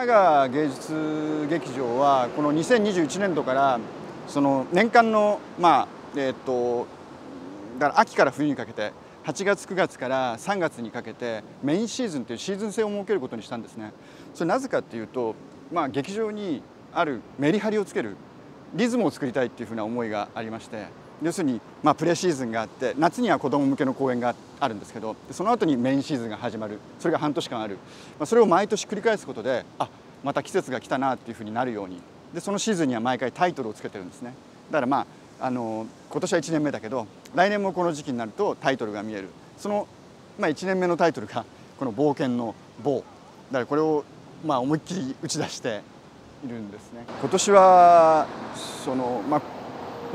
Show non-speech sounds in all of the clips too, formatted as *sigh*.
神奈川芸術劇場はこの2021年度からその年間のまあえっとだから秋から冬にかけて8月9月から3月にかけてメインシーズンというシーズン性を設けることにしたんですね。それなぜかっていうと、まあ、劇場にあるメリハリをつけるリズムを作りたいっていうふうな思いがありまして要するに、まあ、プレシーズンがあって夏には子ども向けの公演があるんですけどその後にメインシーズンが始まる。それが半年間ある、まあ、それを毎年繰り返すことであまた季節が来たなっていうふうになるように。でそのシーズンには毎回タイトルをつけてるんですね。だからまああの今年は1年目だけど来年もこの時期になるとタイトルが見える。その、まあ、1年目のタイトルがこの「冒険の棒」だからこれをまあ思いっきり打ち出しているんですね。今年はその、まあ、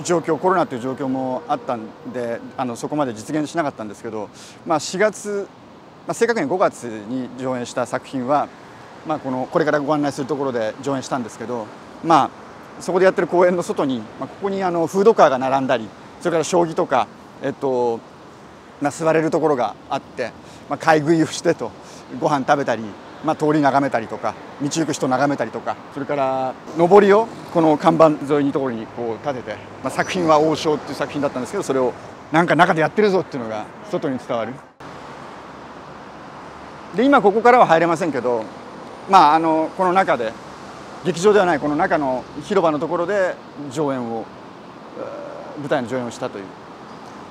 状況コロナという状況もあったんであのそこまで実現しなかったんですけど、まあ、4月、まあ、正確に5月に上演した作品は、まあ、このこれからご案内するところで上演したんですけど、まあ、そこでやってる公演の外に、まあ、ここにあのフードカーが並んだりそれから将棋とか、えっとまあ、座れるところがあって、まあ、買い食いをしてとご飯食べたりまあ、通り眺めたりとか道行く人眺めたりとかそれから上りをこの看板沿いのところにこう立てて、まあ、作品は王将っていう作品だったんですけどそれをなんか中でやってるぞっていうのが外に伝わるで今ここからは入れませんけどまああのこの中で劇場ではないこの中の広場のところで上演を舞台の上演をしたという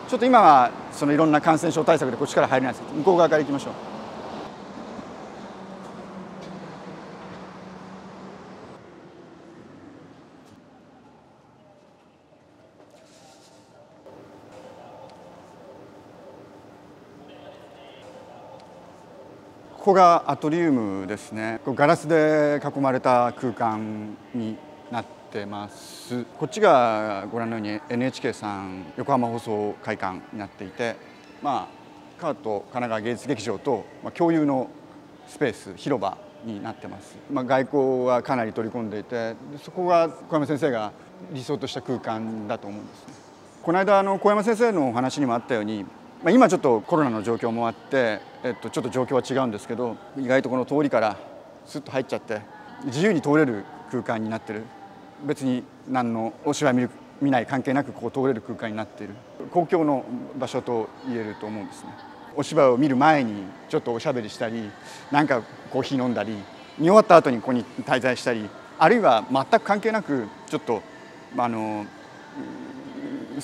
ちょっと今はそのいろんな感染症対策でこっちから入れないですけど向こう側から行きましょう。ここがアトリウムですね。ガラスで囲まれた空間になってます。こっちがご覧のように NHK さん横浜放送会館になっていてまあカート神奈川芸術劇場と、まあ、共有のスペース広場になってます、まあ、外交はかなり取り込んでいてそこが小山先生が理想とした空間だと思うんですね。この間あの小山先生のお話にもあったようにまあ、今ちょっとコロナの状況もあって、えっと、ちょっと状況は違うんですけど意外とこの通りからスッと入っちゃって自由に通れる空間になってる。別に何のお芝居見る見ない関係なくこう通れる空間になっている。公共の場所と言えると思うんですね。お芝居を見る前にちょっとおしゃべりしたりなんかコーヒー飲んだり見終わった後にここに滞在したりあるいは全く関係なくちょっとあの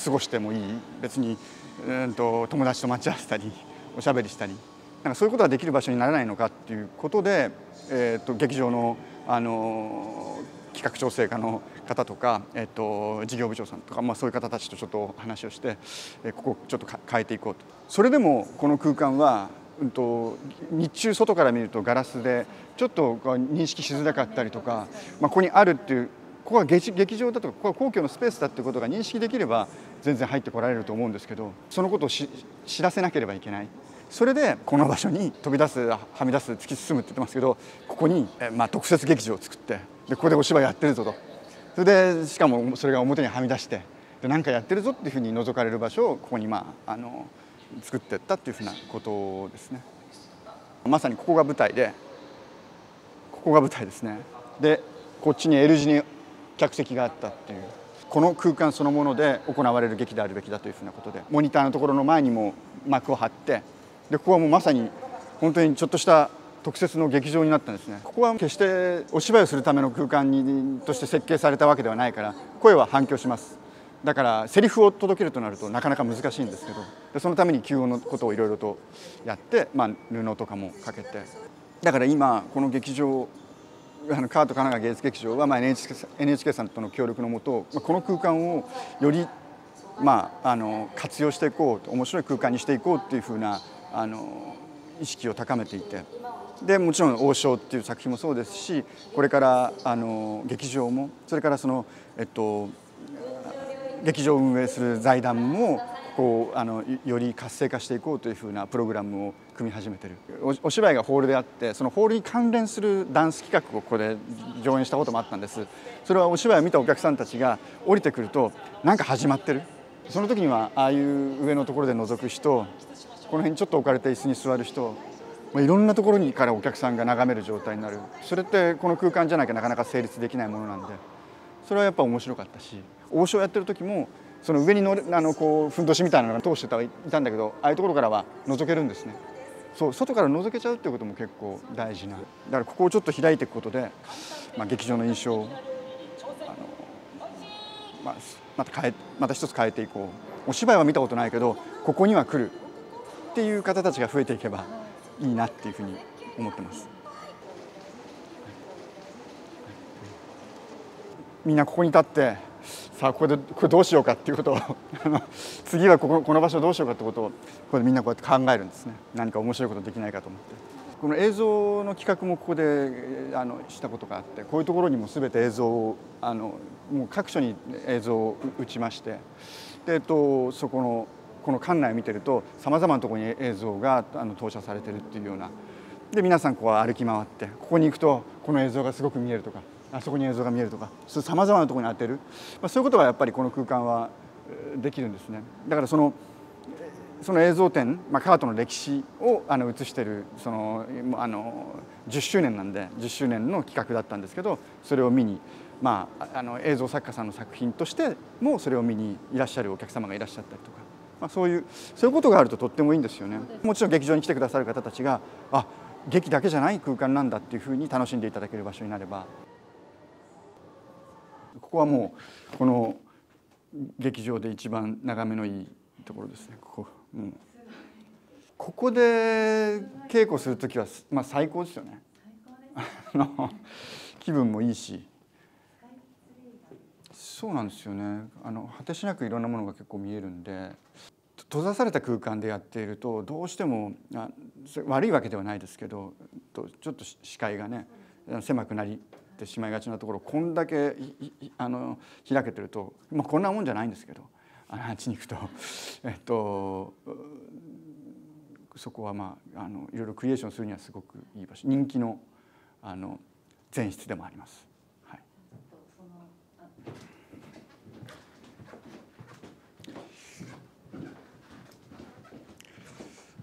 過ごしてもいい。別にうんと友達と待ち合わせたりおしゃべりしたりなんかそういうことができる場所にならないのかっていうことで、えー、と劇場の、あの企画調整課の方とか、えー、と事業部長さんとか、まあ、そういう方たちとちょっと話をして、えここちょっと変えていこうと。それでもこの空間はうんと日中外から見るとガラスでちょっと認識しづらかったりとか、まあ、ここにあるっていうここは劇場だとかここは公共のスペースだっていうことが認識できれば全然入ってこられると思うんですけどそのことを知らせなければいけないそれでこの場所に飛び出すはみ出す突き進むって言ってますけどここに、まあ、特設劇場を作ってでここでお芝居やってるぞとそれでしかもそれが表にはみ出してで何かやってるぞっていうふうに覗かれる場所をここに、まあ、あの作ってったっていうふうなことですね。まさにここが舞台でここが舞台ですね。でこっちに L 字に客席があったっていう。この空間そのもので行われる劇であるべきだというふうなことで。モニターのところの前にも幕を張って。でここはもうまさに本当にちょっとした特設の劇場になったんですね。ここは決してお芝居をするための空間にとして設計されたわけではないから声は反響します。だからセリフを届けるとなるとなかなか難しいんですけど。でそのために吸音のことをいろいろとやって、まあ、布とかもかけて。だから今この劇場あのカート神奈川芸術劇場は、まあ、NHK, NHK さんとの協力のもと、まあ、この空間をより、まあ、あの活用していこうと面白い空間にしていこうっていうふうなあの意識を高めていて。でもちろん「王将」っていう作品もそうですしこれからあの劇場もそれからその、えっと、劇場を運営する財団もこうあのより活性化していこうというふうなプログラムを組み始めてる。お芝居がホールであってそのホールに関連するダンス企画をここで上演したこともあったんです。それはお芝居を見たお客さんたちが降りてくると何か始まってる。その時にはああいう上のところで覗く人この辺ちょっと置かれた椅子に座る人まあ、いろんなところにからお客さんが眺める状態になる。それってこの空間じゃなきゃなかなか成立できないものなんでそれはやっぱ面白かったし王将やってる時もその上にのあのこうふんどしみたいなのが通してたいたんだけどああいうところからは覗けるんですね。そう外から覗けちゃうっていうことも結構大事なだからここをちょっと開いていくことで、まあ、劇場の印象をあの、まあ、また変えまた一つ変えていこう。お芝居は見たことないけどここには来るっていう方たちが増えていけばいいなっていうふうに思ってます。みんなここに立ってさあここでこれどうしようかっていうことを *laughs* 次はこここの場所どうしようかってことをここでみんなこうやって考えるんですね。何か面白いことできないかと思って。この映像の企画もここであのしたことがあってこういうところにも全て映像をあのもう各所に映像を打ちまして。で、えっと、そこのこの館内を見てるとさまざまなところに映像があの投射されてるっていうような。で皆さんこう歩き回ってここに行くとこの映像がすごく見えるとか。あそこに映像が見えるとかさまざまなところに当てる、まあ、そういうことがやっぱりこの空間はできるんですね。だからそのその映像展、まあ、カートの歴史をあの映してるそのあの10周年なんで10周年の企画だったんですけどそれを見に、まあ、あの映像作家さんの作品としてもそれを見にいらっしゃるお客様がいらっしゃったりとか、まあ、そういうそういうことがあるととってもいいんですよね。もちろん劇場に来てくださる方たちがあ劇だけじゃない空間なんだっていうふうに楽しんでいただける場所になればここはもうこの劇場で一番眺めのいいところですね。ここ,、う。ん、ここで稽古する時は、まあ、最高ですよね。気分もいいし。そうなんですよね。あの果てしなくいろんなものが結構見えるんで閉ざされた空間でやっているとどうしてもあ悪いわけではないですけどちょっと視界がね狭くなりってしまいがちなところこんだけあの開けてると、まあ、こんなもんじゃないんですけどあのあっちに行くと *laughs* えっとそこはまああのいろいろクリエーションするにはすごくいい場所人気のあの前室でもあります。はい、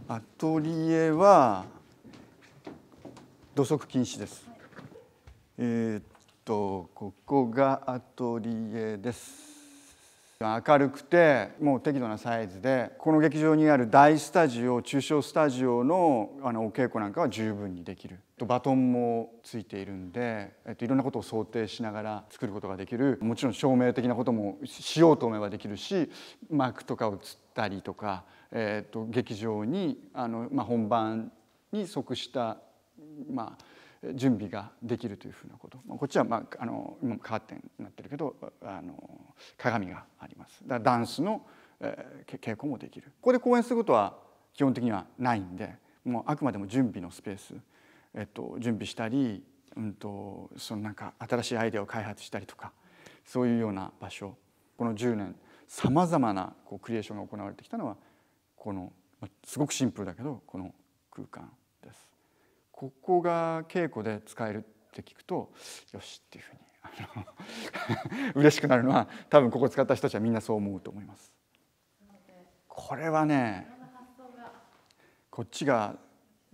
アトリエは土足禁止です。えー、っとここがアトリエです。明るくてもう適度なサイズでこの劇場にある大スタジオ中小スタジオのあのお稽古なんかは十分にできる。バトンもついているんで、えっと、いろんなことを想定しながら作ることができる。もちろん照明的なこともしようと思えばできるしマークとかをつったりとか、えっと、劇場にあの、まあ、本番に即したまあ準備ができるというふうなこと。こっちは、まあ、あの今もカーテンになってるけどあの鏡があります。だダンスの、えー、稽古もできる。ここで公演することは基本的にはないんでもうあくまでも準備のスペース、えっと、準備したり、うんと、そのなんか新しいアイデアを開発したりとかそういうような場所。この10年さまざまなこうクリエーションが行われてきたのはこのすごくシンプルだけどこの空間。ここが稽古で使えるって聞くとよしっていうふうにあの *laughs* 嬉しくなるのは多分ここ使った人たちはみんなそう思うと思います。これはねこっちが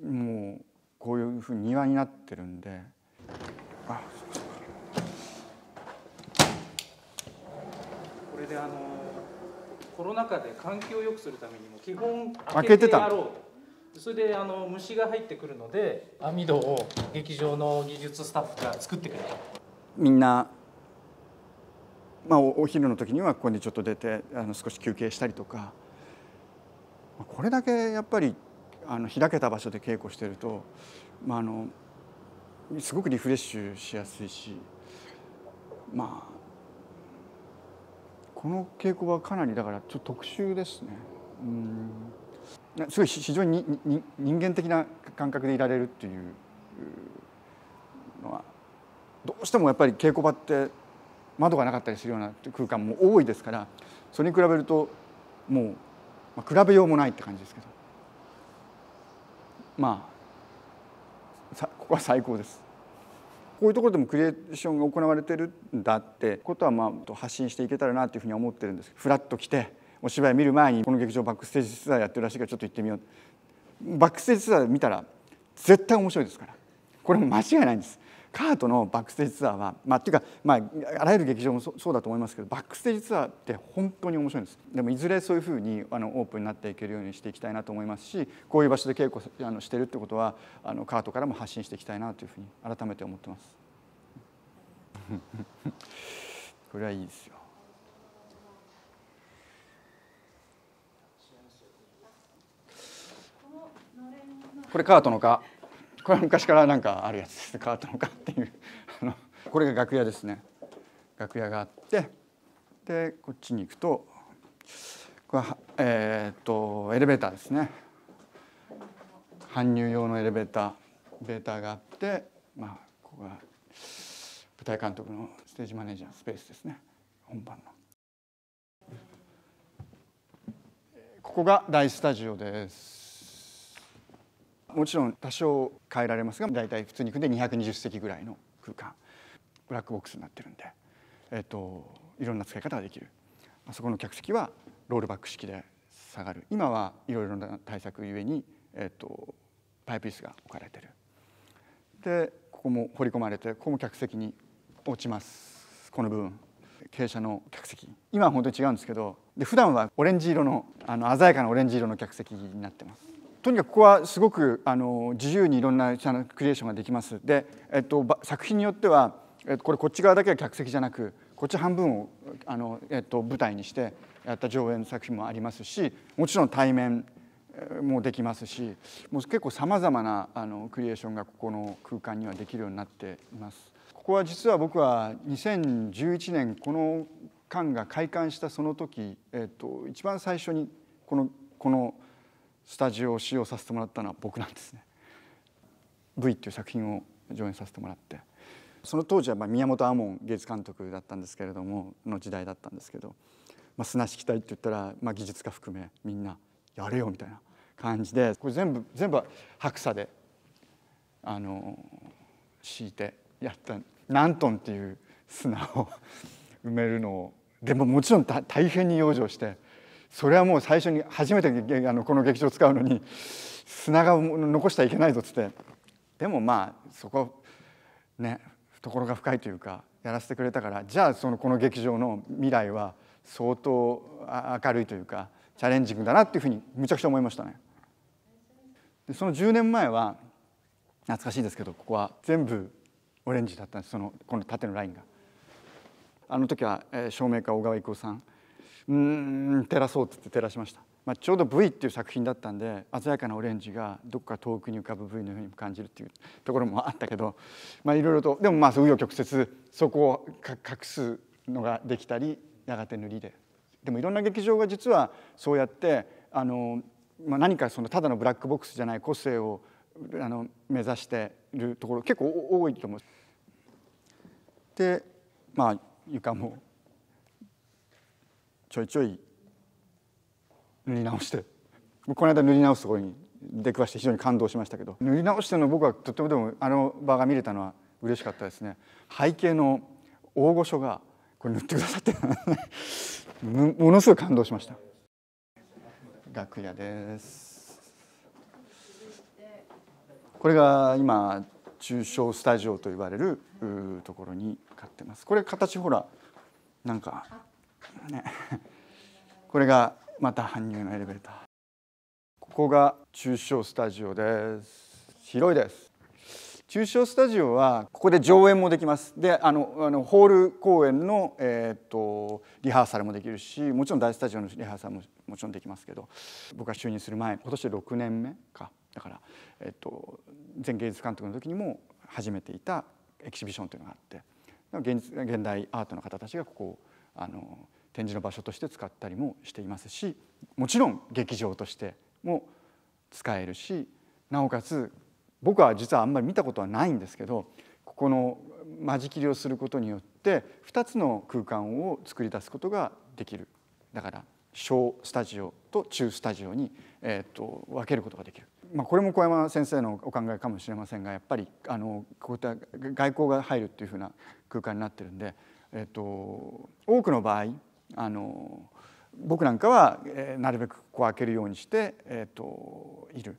もうこういうふうに庭になってるんであこれであのコロナ禍で換気を良くするためにも基本開けてやろうそれであの虫が入ってくるので網戸を劇場の技術スタッフが作ってくれた。みんな、まあ、お昼の時にはここにちょっと出てあの少し休憩したりとか。これだけやっぱりあの開けた場所で稽古してると、まあ、あのすごくリフレッシュしやすいしまあこの稽古はかなりだからちょっと特殊ですね。うん。すごい非常に人間的な感覚でいられるっていうのはどうしてもやっぱり稽古場って窓がなかったりするような空間も多いですからそれに比べるともう、まあ、比べようもないって感じですけどまあここは最高です。こういうところでもクリエーションが行われてるんだってことはまあ発信していけたらなというふうに思ってるんですフラッと来てお芝居見る前にこの劇場バックステージツアーやってるらしいからちょっと行ってみよう。バックステージツアー見たら絶対面白いですから。これも間違いないんです。カートのバックステージツアーはまあっていうかまああらゆる劇場もそうだと思いますけどバックステージツアーって本当に面白いんです。でもいずれそういうふうにあのオープンになっていけるようにしていきたいなと思いますしこういう場所で稽古あのしてるってことはあのカートからも発信していきたいなというふうに改めて思ってます。*laughs* これはいいですよ。これカートのか？これは昔からなんかあるやつですカートのか？っていう。*laughs* これが楽屋ですね。楽屋があってでこっちに行くとこれはえー、っとエレベーターですね。搬入用のエレベーターベーターがあってまあここが舞台監督のステージマネージャースペースですね。本番の。ここが大スタジオです。もちろん多少変えられますが大体普通に行くんで220席ぐらいの空間。ブラックボックスになってるんで、えーと、いろんな使い方ができる。あそこの客席はロールバック式で下がる。今はいろいろな対策ゆえに、えーと、パイプ椅子が置かれてる。でここも掘り込まれてここも客席に落ちます。この部分。傾斜の客席。今は本当に違うんですけどで普段はオレンジ色のあの鮮やかなオレンジ色の客席になってます。とにかくここはすごくあの自由にいろんなクリエーションができます。で、えっと、作品によってはこれこっち側だけが客席じゃなくこっち半分をあの、えっと、舞台にしてやった上演作品もありますしもちろん対面もできますしもう結構さまざまなあのクリエーションがここの空間にはできるようになっています。ここは実は僕は2011年この館が開館したその時、えっと、一番最初にこのこのスタジオを使用させてもらったのは僕なんですね。V っていう作品を上演させてもらってその当時はまあ宮本亞門芸術監督だったんですけれどもの時代だったんですけど、まあ、砂敷きたいって言ったら、まあ、技術家含めみんなやれよみたいな感じでこれ全部全部白砂であの敷いてやった何トンっていう砂を埋めるのをでももちろん大変に養生してそれはもう最初に初めてあのこの劇場を使うのに砂が残してはいけないぞっつってでもまあそこね懐が深いというかやらせてくれたからじゃあそのこの劇場の未来は相当明るいというかチャレンジングだなっていうふうにむちゃくちゃ思いましたね。でその10年前は懐かしいですけどここは全部オレンジだったんですそのこの縦のラインが。あの時は、照明家小川郁夫さんうん照らそうっつって照らしました、まあ、ちょうど V っていう作品だったんで鮮やかなオレンジがどっか遠くに浮かぶ V のように感じるっていうところもあったけどいろいろとでもまあ紆余曲折そこを隠すのができたりやがて塗りででもいろんな劇場が実はそうやってあの、まあ、何かそのただのブラックボックスじゃない個性をあの目指してるところ結構多いと思う。でまあ床もちょいちょい塗り直してこの間塗り直すところに出くわして非常に感動しましたけど塗り直しての僕はとてもでもあの場が見れたのは嬉しかったですね。背景の大御所がこれ塗ってくださって *laughs* ものすごい感動しました。楽屋です。これが今中小スタジオと言われるところに買ってます。これ形ほらなんかね、*laughs* これがまた搬入のエレベーター。ここが中小スタジオです。広いです。中小スタジオはここで上演もできます。であのあのホール公演の、えーと、リハーサルもできるしもちろん大スタジオのリハーサルももちろんできますけど僕が就任する前今年で6年目か。だから、えーと、前芸術監督の時にも始めていたエキシビションというのがあって現現代アートの方たちがここをあの展示の場所として使ったりもしていますしもちろん劇場としても使えるしなおかつ僕は実はあんまり見たことはないんですけどここの間仕切りをすることによって2つの空間を作り出すことができる。だから小スタジオと中スタジオに、えーと、分けることができる、まあ、これも小山先生のお考えかもしれませんがやっぱりあのこういった外交が入るっていうふうな空間になってるんで、えーと多くの場合あの僕なんかは、えー、なるべくこう開けるようにして、えーと、いる。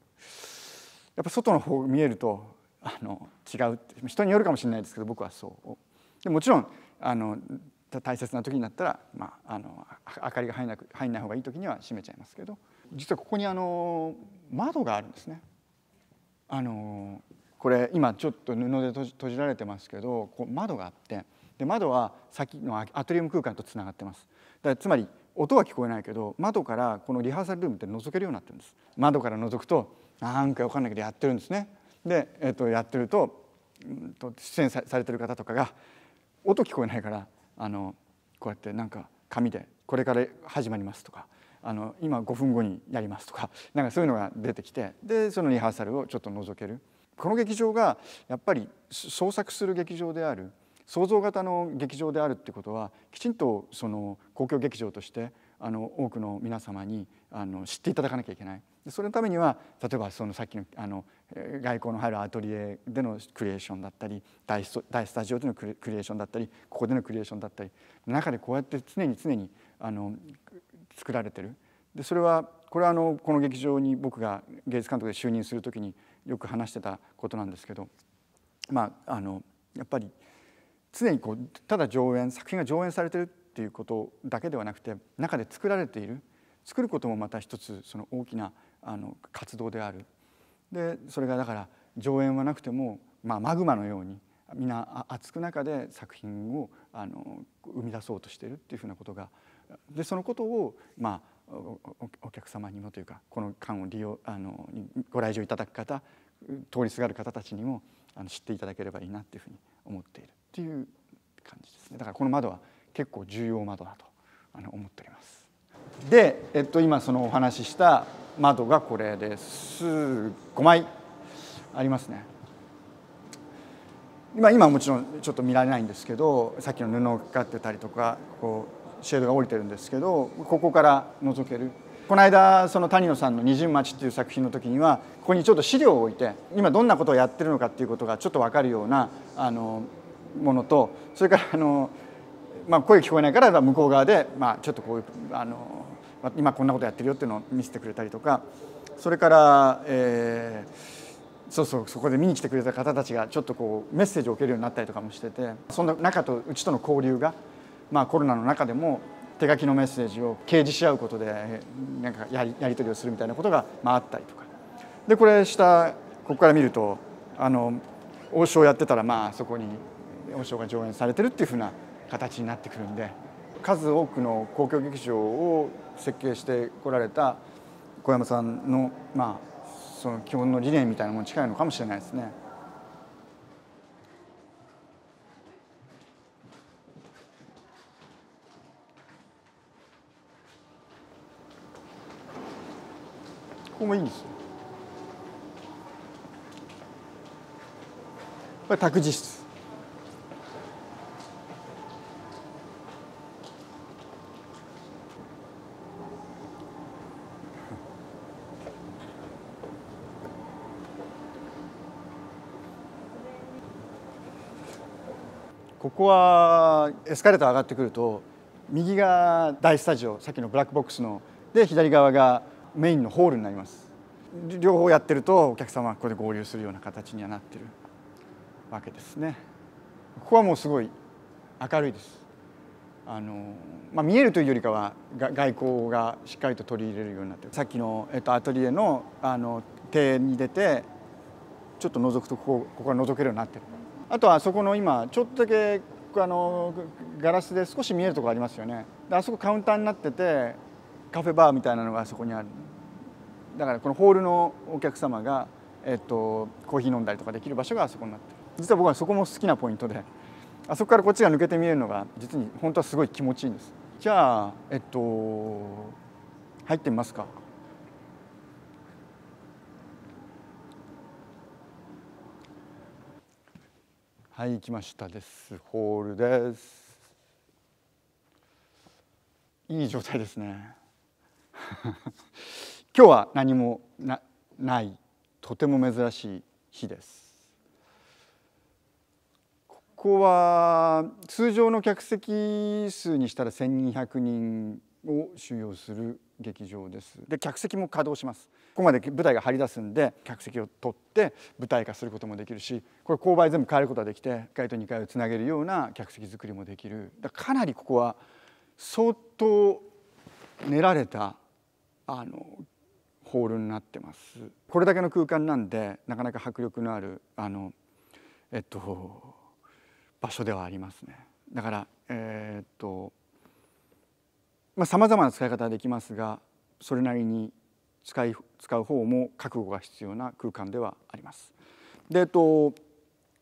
やっぱ外の方見えるとあの違う人によるかもしれないですけど僕はそうでもちろんあの大切な時になったら、まあ、あの明かりが入んなく入んない方がいい時には閉めちゃいますけど実はここにあの窓があるんですね。あのこれ今ちょっと布で閉じられてますけどこう窓があってで窓は先のアトリウム空間とつながってます。だつまり音は聞こえないけど窓からこのリハーサルルームって覗けるようになってるんです。窓から覗くとなんか分かんないけどやってるんですね。で、えっと、やってると出演されてる方とかが音聞こえないからあのこうやってなんか紙で「これから始まります」とかあの今5分後にやりますとかなんかそういうのが出てきてでそのリハーサルをちょっと覗けるこの劇場がやっぱり創作する劇場である創造型の劇場であるってことはきちんとその公共劇場としてあの多くの皆様にあの知っていただかなきゃいけない。それのためには例えばそのさっきのあの外交の入るアトリエでのクリエーションだったり大スタジオでのクリエーションだったりここでのクリエーションだったり中でこうやって常に常にあの作られてる。でそれはこれはあのこの劇場に僕が芸術監督で就任する時によく話してたことなんですけどまああのやっぱり常にこうただ上演作品が上演されてるっていうことだけではなくて中で作られている作ることもまた一つその大きなあの活動である。でそれがだから上演はなくても、まあ、マグマのように皆熱く中で作品をあの生み出そうとしているっていうふうなことがでそのことをまあお客様にもというかこの館を利用あのご来場いただく方通りすがる方たちにもあの知っていただければいいなっていうふうに思っている。っていう感じですねだからこの窓は結構重要窓だとあの思っております。で、えっと、今そのお話しした窓がこれです5枚ありますね。今今もちろんちょっと見られないんですけどさっきの布がかかってたりとかこうシェードが降りてるんですけどここから覗けるこの間その谷野さんの「二陣町」っていう作品の時にはここにちょっと資料を置いて今どんなことをやってるのかっていうことがちょっと分かるようなあのものとそれからあの、まあ、声聞こえないから向こう側で、まあ、ちょっとこういうあの今こんなことやってるよっていうのを見せてくれたりとかそれから、えー、そうそうそこで見に来てくれた方たちがちょっとこうメッセージを受けるようになったりとかもしててそんな中とうちとの交流が、まあ、コロナの中でも手書きのメッセージを掲示し合うことでなんかやりやり取りをするみたいなことが、まあ、あったりとか。でこれ下ここから見るとあの王将やってたらまあそこに王将が上演されてるっていうふうな形になってくるんで数多くの公共劇場を設計してこられた小山さんのまあその基本の理念みたいなものに近いのかもしれないですね。ここもいいんですよ。これ託児室。ここはエスカレーター上がってくると右が大スタジオさっきのブラックボックスので左側がメインのホールになります。両方やってるとお客様はここで合流するような形にはなってるわけですね。ここはもうすごい明るいです。あの、まあ、見えるというよりかは外光がしっかりと取り入れるようになってる。さっきの、えっと、アトリエのあの庭園に出てちょっと覗くとここここが覗けるようになってる。あとはそこの今ちょっとだけあのガラスで少し見えるとこありますよね。あそこカウンターになっててカフェバーみたいなのがあそこにある。だからこのホールのお客様が、えっと、コーヒー飲んだりとかできる場所があそこになってる。実は僕はそこも好きなポイントであそこからこっちが抜けて見えるのが実に本当はすごい気持ちいいんです。じゃあえっと入ってみますか。はい来ましたです。ホールです。いい状態ですね。*laughs* 今日は何もなないとても珍しい日です。ここは通常の客席数にしたら1200人を収容する劇場です。で客席も稼働します。ここまで舞台が張り出すんで客席を取って舞台化することもできるしこれ勾配全部変えることができて1階と2階をつなげるような客席作りもできる。だかなりここは相当練られたあのホールになってます。これだけの空間なんでなかなか迫力のあるあのえっと場所ではありますね。だからえー、っとさまざ、まな使い方ができますがそれなりに使い使う方も覚悟が必要な空間ではあります。でえっと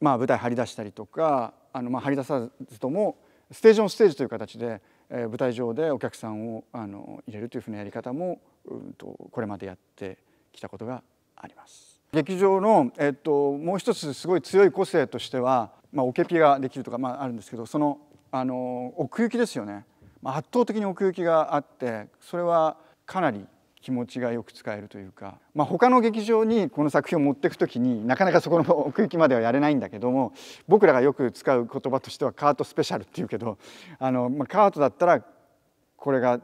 まあ舞台張り出したりとかあのまあ張り出さずともステージオンステージという形で、えー、舞台上でお客さんをあの入れるというふうなやり方も、うんと、これまでやってきたことがあります。劇場の、えっと、もう一つすごい強い個性としては、まあ、オケピができるとか、まあ、あるんですけどそのあの奥行きですよね。圧倒的に奥行きがあってそれはかなり気持ちがよく使えるというか、まあ、他の劇場にこの作品を持っていく時になかなかそこの奥行きまではやれないんだけども僕らがよく使う言葉としてはカートスペシャルっていうけどあの、まあ、カートだったらこれが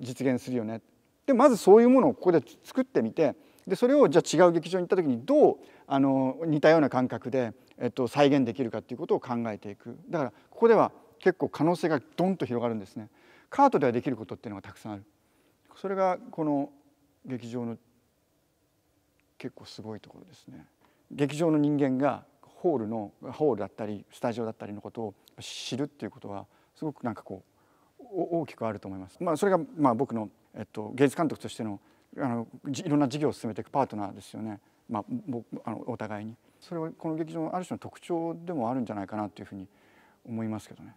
実現するよね。でまずそういうものをここで作ってみてでそれをじゃあ違う劇場に行った時にどうあの似たような感覚で、えっと、再現できるかっていうことを考えていく。だからここでは結構可能性がドンと広がるんですねカートではできることっていうのがたくさんあるそれがこの劇場の結構すごいところですね劇場の人間がホールのホールだったりスタジオだったりのことを知るっていうことはすごくなんかこう大きくあると思います。まあ、それがまあ僕の、えっと、芸術監督としてのあのいろんな事業を進めていくパートナーですよね、まあ、僕あのお互いに。それはこの劇場のある種の特徴でもあるんじゃないかなというふうに思いますけどね。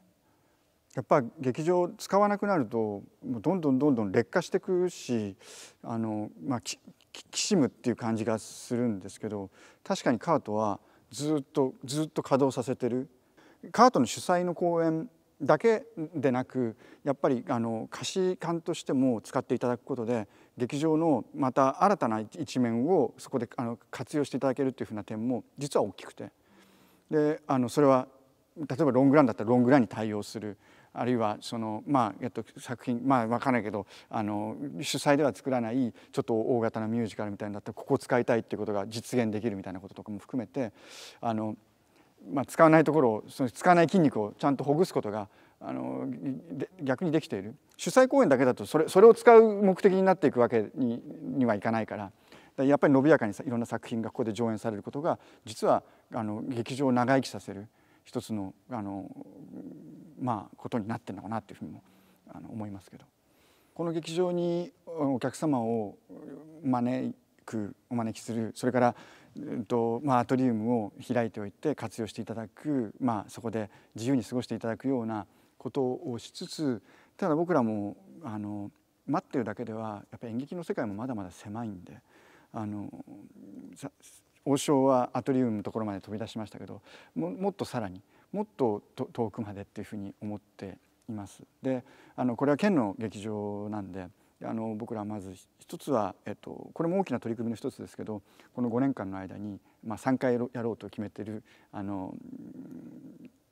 やっぱ劇場使わなくなるとどんどんどんどん劣化していくしあの、まあ、ききしむっていう感じがするんですけど確かにカートはずっとずっと稼働させてる。カートの主催の公演だけでなくやっぱりあの貸し館としても使っていただくことで劇場のまた新たな一面をそこであの活用していただけるっていうふうな点も実は大きくて。であのそれは例えばロングランだったらロングランに対応する。あるいはその、まあえっと、作品まあ分かんないけどあの主催では作らないちょっと大型なミュージカルみたいになったらここを使いたいっていうことが実現できるみたいなこととかも含めてあの、まあ、使わないところをその使わない筋肉をちゃんとほぐすことがあの逆にできている。主催公演だけだとそれそれを使う目的になっていくわけににはいかないからやっぱり伸びやかにいろんな作品がここで上演されることが実はあの劇場を長生きさせる一つのあのまあことになってるのかなっていうふうにもあの思いますけど。この劇場にお客様を招くお招きするそれから、えっとまあ、アトリウムを開いておいて活用していただく、まあ、そこで自由に過ごしていただくようなことをしつつただ僕らもあの待ってるだけではやっぱ演劇の世界もまだまだ狭いんであの王将はアトリウムのところまで飛び出しましたけどももっとさらにもっと遠くまでっていうふうに思っています。であのこれは県の劇場なんであの僕らはまず一つは、えっと、これも大きな取り組みの一つですけどこの5年間の間に、まあ、3回やろうと決めてるあの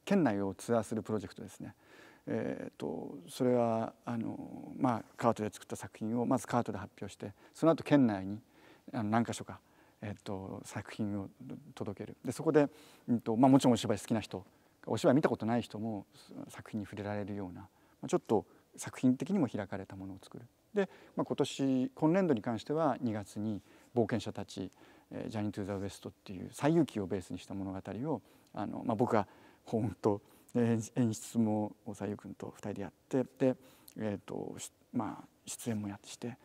県内をツアーするプロジェクトですね。えーと、それはあの、まあ、カートで作った作品をまずカートで発表してその後県内にあの何箇所か、えーと、作品を届けるでそこで、うんとまあ、もちろんお芝居好きな人お芝居見たことない人も作品に触れられるようなちょっと作品的にも開かれたものを作る。で、まあ、今年今年度に関しては2月に「冒険者たちジャニー・トゥ・ザ・ウエスト」っていう西遊記をベースにした物語をあの、まあ、僕が本と演出も大沢優君と2人でやってで、えーとまあ、出演もやってして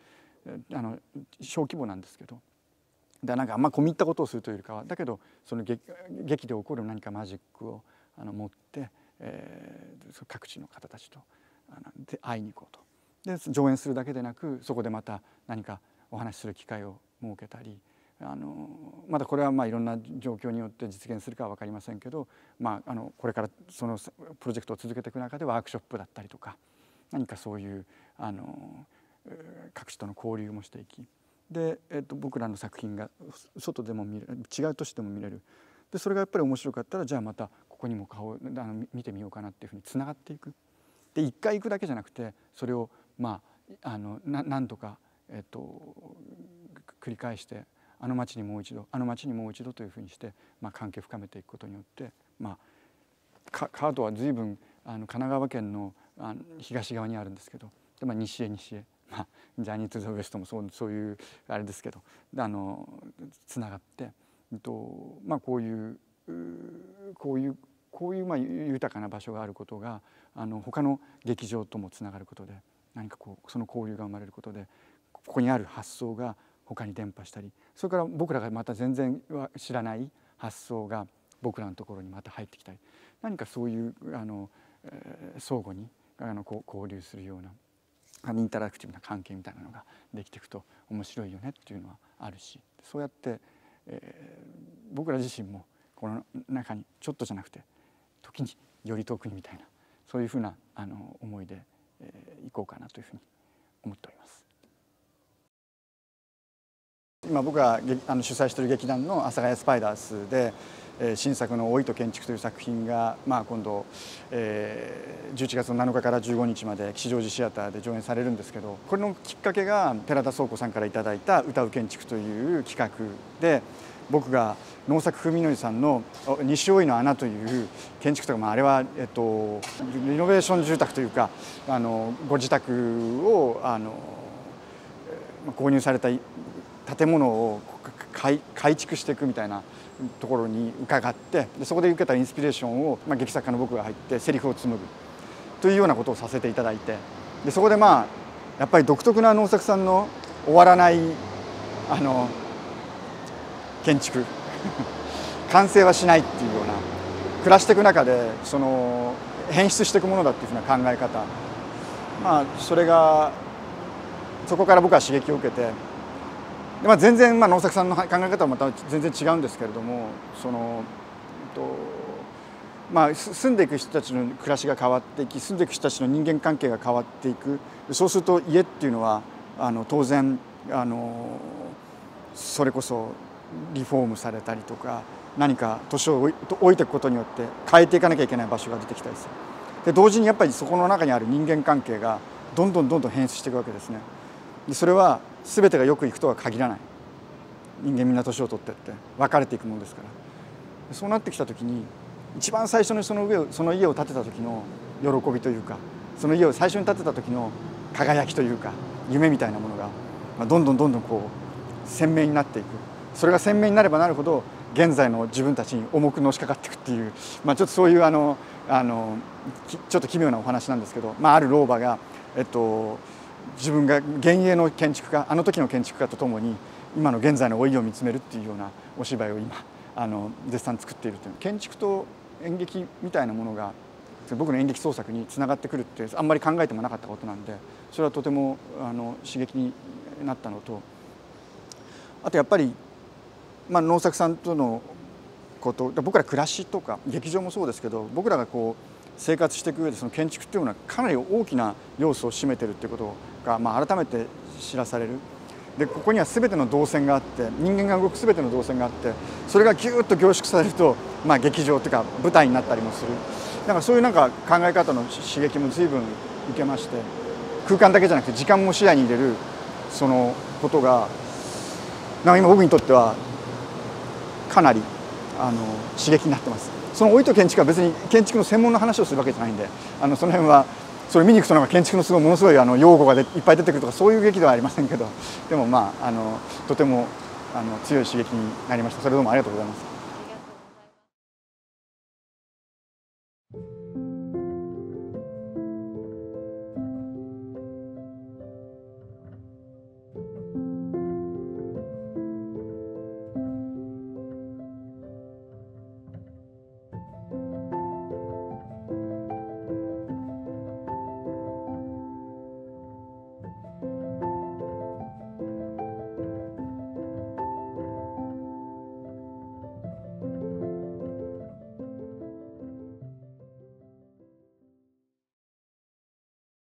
あの小規模なんですけどでなんかあんま込み入ったことをするというよりかはだけどその劇劇で起こる何かマジックをあの持って、えー、各地の方たちとあので会いに行こうと。で上演するだけでなくそこでまた何かお話しする機会を設けたりあのまだこれはまあいろんな状況によって実現するかは分かりませんけど、まあ、あのこれからそのプロジェクトを続けていく中でワークショップだったりとか何かそういうあの各地との交流もしていきで、えっと、僕らの作品が外でも見れる違う都市でも見れるでそれがやっぱり面白かったらじゃあまたここにも顔あの見てみようかなっていうふうにつながっていく。で一回行くだけじゃなくてそれをまああのな何とか、えっと、繰り返してあの町にもう一度あの町にもう一度というふうにして、まあ、関係を深めていくことによって、まあ、カードは随分あの神奈川県のあの東側にあるんですけどで、まあ、西へ西へ、まあ、ジャニーズ・ウエストもそうそういうあれですけどあのつながって、えっとまあ、こういうこういうこういうまあ豊かな場所があることがあの他の劇場ともつながることで何かこうその交流が生まれることでここにある発想が他に伝播したりそれから僕らがまた全然知らない発想が僕らのところにまた入ってきたり何かそういうあの、相互にあのこう交流するようなインタラクティブな関係みたいなのができていくと面白いよねっていうのはあるしそうやって、えー、僕ら自身もこの中にちょっとじゃなくて時により遠くにみたいなそういうふうなあの思いで、えー、いこうかなというふうに思っております。今僕があの主催している劇団の阿佐ヶ谷スパイダースで、えー、新作の「老いと建築」という作品が、まあ、今度、えー、11月の7日から15日まで吉祥寺シアターで上演されるんですけどこれのきっかけが寺田倉庫さんから頂いた「歌う建築」という企画で僕が農作文則さんの西大井の穴という建築とか、まあ、あれは、えっと、リノベーション住宅というかあのご自宅をあの購入された建物を改築していくみたいなところに伺ってでそこで受けたインスピレーションを、まあ、劇作家の僕が入ってセリフを紡ぐというようなことをさせていただいてでそこでまあやっぱり独特な能作さんの終わらないあの建築。完成はしないっていうような暮らしていく中でその変質していくものだっていうふうな考え方。まあそれがそこから僕は刺激を受けてでまあ、全然、まあ、農作さんの考え方はまた全然違うんですけれどもその、とまあ、住んでいく人たちの暮らしが変わっていき住んでいく人たちの人間関係が変わっていく。そうすると家っていうのはあの当然あのそれこそリフォームされたりとか何か年を置いていくことによって変えていかなきゃいけない場所が出てきたりする。で同時にやっぱりそこの中にある人間関係がどんどんどんどん変質していくわけですね。でそれは全てがよくいくとは限らない。人間みんな年を取ってって別れていくものですから。そうなってきた時に一番最初にその上その家を建てた時の喜びというかその家を最初に建てた時の輝きというか夢みたいなものが、どんどんどんどんこう鮮明になっていく。それが鮮明になればなるほど現在の自分たちに重くのしかかっていくっていう、まあ、ちょっとそういうあのあのちょっと奇妙なお話なんですけど、まあ、ある老婆が、えっと、自分が現役の建築家あの時の建築家とともに今の現在の老いを見つめるっていうようなお芝居を今あの絶賛作っているという。建築と演劇みたいなものが僕の演劇創作につながってくるってあんまり考えてもなかったことなんでそれはとてもあの刺激になったのとあとやっぱりまあ、農作さんとのこと僕ら暮らしとか劇場もそうですけど僕らがこう生活していく上でその建築っていうのはかなり大きな要素を占めてるっていうことが、まあ、改めて知らされる。でここには全ての動線があって人間が動く全ての動線があってそれがぎゅっと凝縮されると、まあ、劇場というか舞台になったりもする。だかそういうなんか考え方の刺激も随分受けまして空間だけじゃなくて時間も視野に入れるそのことがなんか今僕にとってはかなりあの刺激になってます。その老いと建築は別に建築の専門の話をするわけじゃないんであのその辺はそれ見に行くとなんか建築のすごいものすごいあの用語がいっぱい出てくるとかそういう劇ではありませんけどでもまああのとてもあの強い刺激になりました。それどうもありがとうございます。